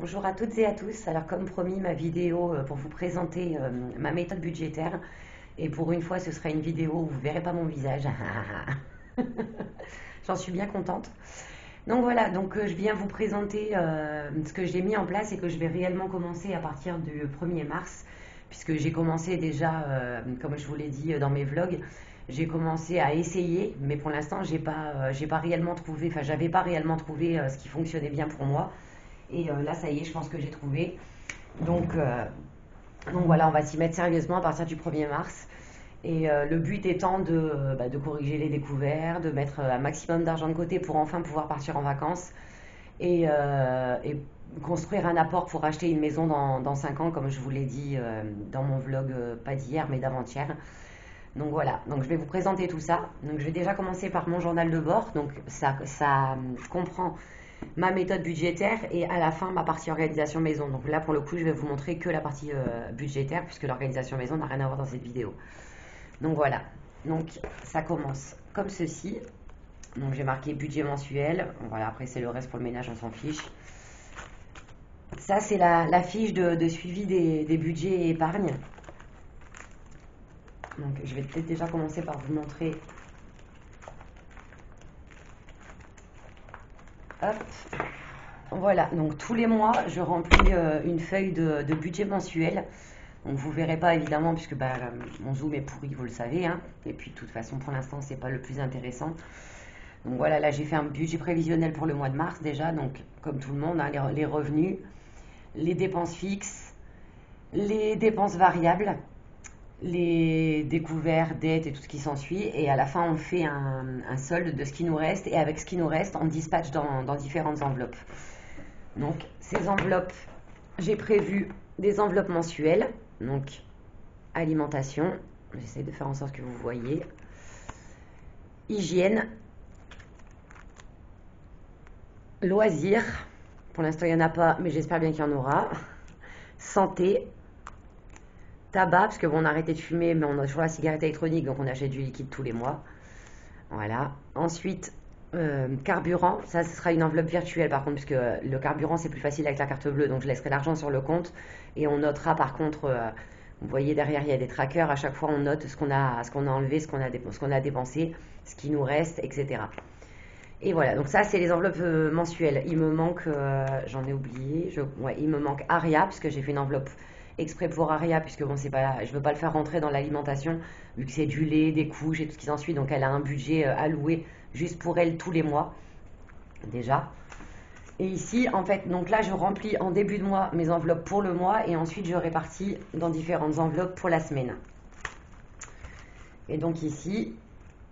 Bonjour à toutes et à tous. Alors comme promis, ma vidéo euh, pour vous présenter euh, ma méthode budgétaire. Et pour une fois, ce sera une vidéo où vous ne verrez pas mon visage. J'en suis bien contente. Donc voilà, donc euh, je viens vous présenter ce que j'ai mis en place et que je vais réellement commencer à partir du 1er mars, puisque j'ai commencé déjà, comme je vous l'ai dit dans mes vlogs, j'ai commencé à essayer, mais pour l'instant, j'ai pas, pas réellement trouvé, enfin, j'avais pas réellement trouvé ce qui fonctionnait bien pour moi. Et euh, là, ça y est, je pense que j'ai trouvé. Donc, euh, voilà, on va s'y mettre sérieusement à partir du 1er mars. Et euh, le but étant de, bah, de, corriger les découvertes, de mettre un maximum d'argent de côté pour enfin pouvoir partir en vacances et, construire un apport pour acheter une maison dans, dans 5 ans, comme je vous l'ai dit dans mon vlog, pas d'hier mais d'avant-hier. Donc voilà, donc je vais vous présenter tout ça. Donc je vais déjà commencer par mon journal de bord. Donc ça, ça comprend ma méthode budgétaire et à la fin ma partie organisation maison. Donc là pour le coup je vais vous montrer que la partie euh, budgétaire puisque l'organisation maison n'a rien à voir dans cette vidéo. Donc voilà, donc ça commence comme ceci. Donc j'ai marqué budget mensuel. Voilà, après c'est le reste pour le ménage, on s'en fiche. Ça c'est la, fiche de, suivi des, des budgets et épargne. Donc je vais peut-être déjà commencer par vous montrer Voilà, donc tous les mois, je remplis euh, une feuille de, budget mensuel. Donc vous verrez pas évidemment puisque bah, mon zoom est pourri, vous le savez. Hein. Et puis de toute façon, pour l'instant, c'est pas le plus intéressant. Donc voilà, là j'ai fait un budget prévisionnel pour le mois de mars déjà. Donc comme tout le monde, hein, les, revenus, les dépenses fixes, les dépenses variables, les découvertes, dettes et tout ce qui s'ensuit. Et à la fin, on fait un, solde de ce qui nous reste. Et avec ce qui nous reste, on dispatche dans, différentes enveloppes. Donc, ces enveloppes, j'ai prévu des enveloppes mensuelles. Donc, alimentation. J'essaie de faire en sorte que vous voyez. Hygiène. Loisirs. Pour l'instant, il n'y en a pas, mais j'espère bien qu'il y en aura. Santé tabac, parce qu'on a arrêté de fumer, mais on a toujours la cigarette électronique, donc on achète du liquide tous les mois. Voilà. Ensuite, euh, carburant, ça ce sera une enveloppe virtuelle par contre, puisque le carburant c'est plus facile avec la carte bleue, donc je laisserai l'argent sur le compte et on notera par contre, euh, vous voyez derrière il y a des trackers, à chaque fois on note ce qu'on a, enlevé, ce qu'on a, dépensé, ce qui nous reste, etc. Et voilà, donc ça c'est les enveloppes euh, mensuelles. Il me manque, j'en ai oublié, il me manque Aria, puisque j'ai fait une enveloppe exprès pour Aria, puisque bon, c'est pas, je veux pas le faire rentrer dans l'alimentation, vu que c'est du lait, des couches et tout ce qui s'ensuit. Donc elle a un budget euh, alloué juste pour elle tous les mois, déjà. Et ici, en fait, donc là, je remplis en début de mois mes enveloppes pour le mois et ensuite je répartis dans différentes enveloppes pour la semaine. Et donc ici,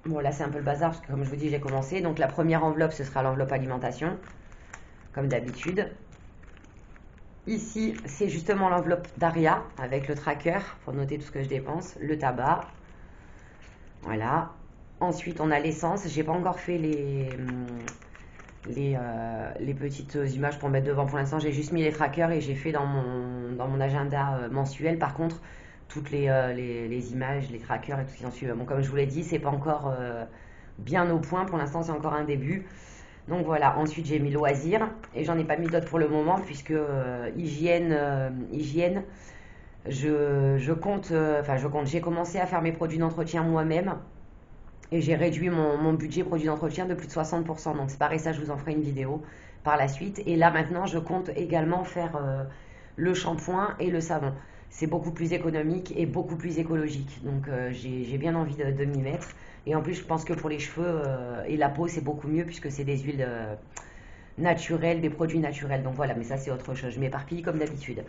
bon là c'est un peu le bazar parce que comme je vous dis, j'ai commencé. Donc la première enveloppe, ce sera l'enveloppe alimentation, comme d'habitude. Ici, c'est justement l'enveloppe d'Aria avec le tracker pour noter tout ce que je dépense, le tabac. Voilà. Ensuite, on a l'essence. J'ai pas encore fait les, les, euh, les, petites images pour mettre devant. Pour l'instant, j'ai juste mis les trackers et j'ai fait dans mon, dans mon agenda euh, mensuel. Par contre, toutes euh, les, les, images, les trackers et tout ce qui en suit. Bon, comme je vous l'ai dit, c'est pas encore bien au point. Pour l'instant, c'est encore un début. Donc voilà, ensuite j'ai mis loisirs et j'en ai pas mis d'autres pour le moment puisque euh, hygiène, euh, hygiène, je, compte, euh, enfin je compte, j'ai commencé à faire mes produits d'entretien moi-même et j'ai réduit mon, budget produits d'entretien de plus de 60%. Donc c'est pareil, ça je vous en ferai une vidéo par la suite. Et là maintenant je compte également faire le shampoing et le savon. C'est beaucoup plus économique et beaucoup plus écologique. Donc j'ai bien envie de m'y mettre. Et en plus, je pense que pour les cheveux euh, et la peau, c'est beaucoup mieux puisque c'est des huiles euh, naturelles, des produits naturels. Donc voilà, mais ça, c'est autre chose. Je m'éparpille comme d'habitude.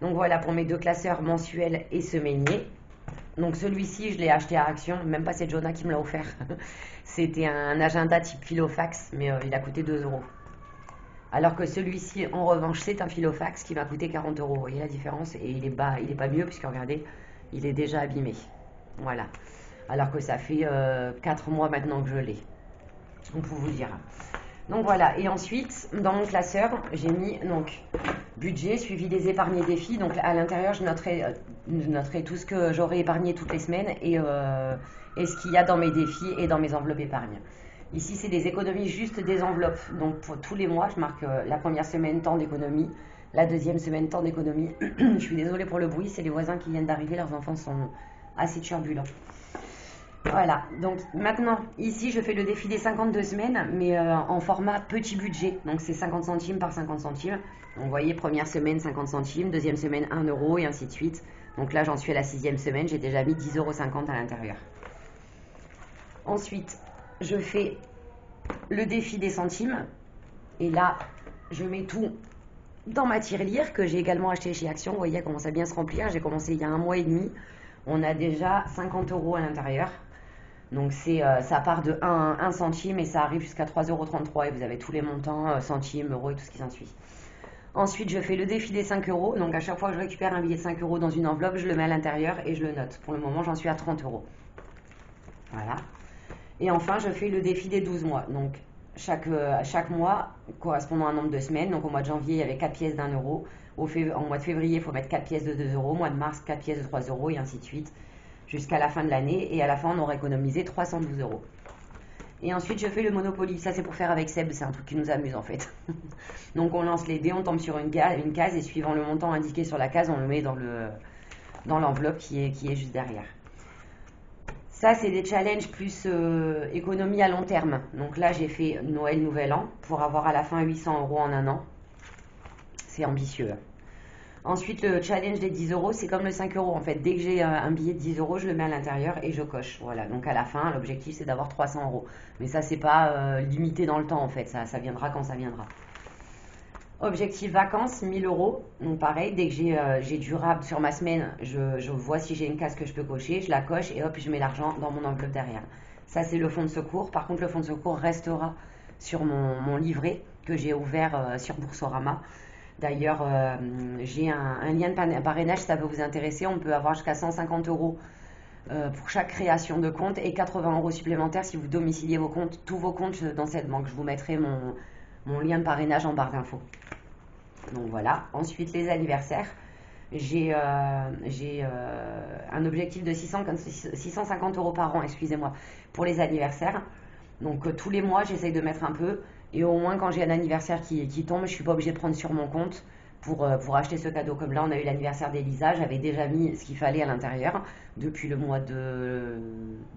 Donc voilà pour mes deux classeurs mensuels et semainiers. Donc celui-ci, je l'ai acheté à Action. Même pas c'est Jonah qui me l'a offert. C'était un agenda type Filofax, mais euh, il a coûté 2 euros. Alors que celui-ci, en revanche, c'est un Filofax qui m'a coûté 40 euros. Vous voyez la différence Et il est, bas, il est pas mieux puisque regardez, il est déjà abîmé. Voilà alors que ça fait 4 euh, mois maintenant que je l'ai. On peut vous dire. Donc voilà, et ensuite, dans mon classeur, j'ai mis donc budget, suivi des épargnés défis. Donc à l'intérieur, je noterai, euh, noterai, tout ce que j'aurai épargné toutes les semaines et, euh, et ce qu'il y a dans mes défis et dans mes enveloppes épargne. Ici, c'est des économies juste des enveloppes. Donc, pour tous les mois, je marque euh, la première semaine temps d'économie, la deuxième semaine temps d'économie. je suis désolée pour le bruit, c'est les voisins qui viennent d'arriver, leurs enfants sont assez turbulents. Voilà, donc maintenant, ici, je fais le défi des 52 semaines, mais euh, en format petit budget. Donc, c'est 50 centimes par 50 centimes. Donc, vous voyez, première semaine, 50 centimes, deuxième semaine, 1 euro, et ainsi de suite. Donc là, j'en suis à la sixième semaine, j'ai déjà mis 10,50 euros à l'intérieur. Ensuite, je fais le défi des centimes. Et là, je mets tout dans ma tirelire que j'ai également acheté chez Action. Vous voyez, elle commence à bien se remplir. J'ai commencé il y a un mois et demi. On a déjà 50 euros à l'intérieur. Donc euh, ça part de 1, centime et ça arrive jusqu'à 3,33 euros. Et vous avez tous les montants, euh, centimes, euros et tout ce qui s'ensuit. Ensuite, je fais le défi des 5 euros. Donc à chaque fois que je récupère un billet de 5 euros dans une enveloppe, je le mets à l'intérieur et je le note. Pour le moment, j'en suis à 30 euros. Voilà. Et enfin, je fais le défi des 12 mois. Donc, chaque, euh, chaque mois correspondant à un nombre de semaines. Donc, au mois de janvier, il y avait 4 pièces d'un euro. Au mois de février, il faut mettre 4 pièces de 2 euros. Au mois de mars, 4 pièces de 3 euros, et ainsi de suite, jusqu'à la fin de l'année. Et à la fin, on aura économisé 312 euros. Et ensuite, je fais le Monopoly. Ça, c'est pour faire avec Seb. C'est un truc qui nous amuse, en fait. Donc, on lance les dés, on tombe sur une, case, et suivant le montant indiqué sur la case, on le met dans le dans l'enveloppe qui est juste derrière. Ça, c'est des challenges plus euh, économie à long terme. Donc là, j'ai fait Noël, Nouvel An pour avoir à la fin 800 euros en un an. C'est ambitieux. Ensuite, le challenge des 10 euros, c'est comme le 5 euros. En fait, dès que j'ai euh, un billet de 10 euros, je le mets à l'intérieur et je coche. Voilà. Donc à la fin, l'objectif, c'est d'avoir 300 euros. Mais ça, c'est pas euh, limité dans le temps, en fait. Ça viendra quand ça viendra. Objectif vacances, 1000 euros. Donc pareil, dès que j'ai euh, durable sur ma semaine, je, vois si j'ai une case que je peux cocher, je la coche et hop, je mets l'argent dans mon enveloppe derrière. Ça, c'est le fonds de secours. Par contre, le fonds de secours restera sur mon, livret que j'ai ouvert euh, sur Boursorama. D'ailleurs, euh, j'ai un, lien de parrainage, ça peut vous intéresser. On peut avoir jusqu'à 150 euros pour chaque création de compte et 80 euros supplémentaires si vous domiciliez vos comptes, tous vos comptes dans cette banque. Je vous mettrai mon lien de parrainage en barre d'infos. Donc voilà. Ensuite, les anniversaires. J'ai euh, euh, un objectif de 650 euros par an, excusez-moi, pour les anniversaires. Donc euh, tous les mois, j'essaye de mettre un peu. Et au moins, quand j'ai un anniversaire qui, tombe, je ne suis pas obligée de prendre sur mon compte pour, pour acheter ce cadeau. Comme là, on a eu l'anniversaire d'Elisa. J'avais déjà mis ce qu'il fallait à l'intérieur depuis le mois de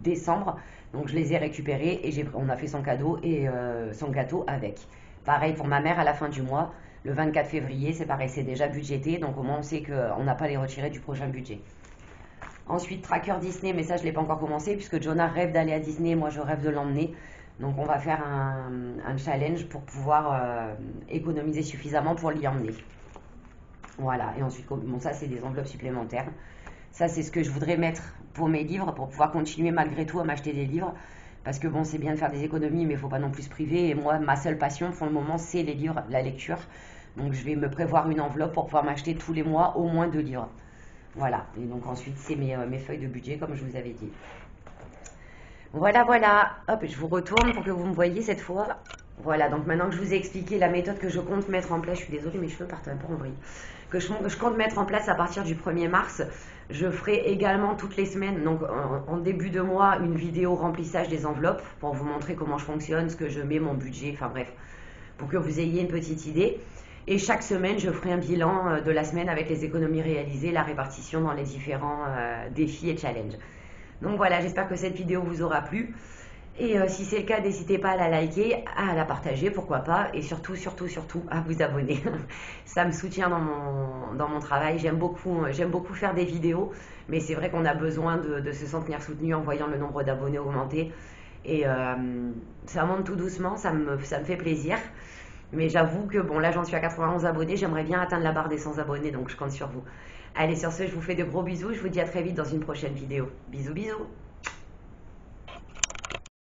décembre. Donc je les ai récupérés et on a fait son cadeau et son gâteau avec. Pareil pour ma mère à la fin du mois. Le 24 février, c'est pareil, c'est déjà budgété, donc au moins on sait qu'on n'a pas les retirés du prochain budget. Ensuite, Tracker Disney, mais ça je ne l'ai pas encore commencé, puisque Jonah rêve d'aller à Disney, moi je rêve de l'emmener. Donc on va faire un, challenge pour pouvoir euh, économiser suffisamment pour l'y emmener. Voilà, et ensuite, bon, ça c'est des enveloppes supplémentaires. Ça c'est ce que je voudrais mettre pour mes livres, pour pouvoir continuer malgré tout à m'acheter des livres. Parce que bon, c'est bien de faire des économies, mais il ne faut pas non plus se priver. Et moi, ma seule passion pour le moment, c'est les livres, la lecture. Donc je vais me prévoir une enveloppe pour pouvoir m'acheter tous les mois au moins deux livres. Voilà. Et donc ensuite, c'est mes, euh, mes, feuilles de budget, comme je vous avais dit. Voilà, voilà. Hop, je vous retourne pour que vous me voyez cette fois. Voilà, donc maintenant que je vous ai expliqué la méthode que je compte mettre en place, je suis désolée, mes cheveux partent un peu en vrille. Que je, compte mettre en place à partir du 1er mars. Je ferai également toutes les semaines, donc en, en, début de mois, une vidéo remplissage des enveloppes pour vous montrer comment je fonctionne, ce que je mets, mon budget, enfin bref, pour que vous ayez une petite idée. Et chaque semaine, je ferai un bilan euh, de la semaine avec les économies réalisées, la répartition dans les différents euh, défis et challenges. Donc voilà, j'espère que cette vidéo vous aura plu. Et euh, si c'est le cas, n'hésitez pas à la liker, à la partager, pourquoi pas, et surtout, surtout, surtout, à vous abonner. Ça me soutient dans mon, dans mon travail. J'aime beaucoup, j'aime beaucoup faire des vidéos, mais c'est vrai qu'on a besoin de, se sentir soutenu en voyant le nombre d'abonnés augmenter. Et ça monte tout doucement, ça me, ça me fait plaisir. Mais j'avoue que bon, là j'en suis à 91 abonnés, j'aimerais bien atteindre la barre des 100 abonnés, donc je compte sur vous. Allez, sur ce, je vous fais de gros bisous, je vous dis à très vite dans une prochaine vidéo. Bisous, bisous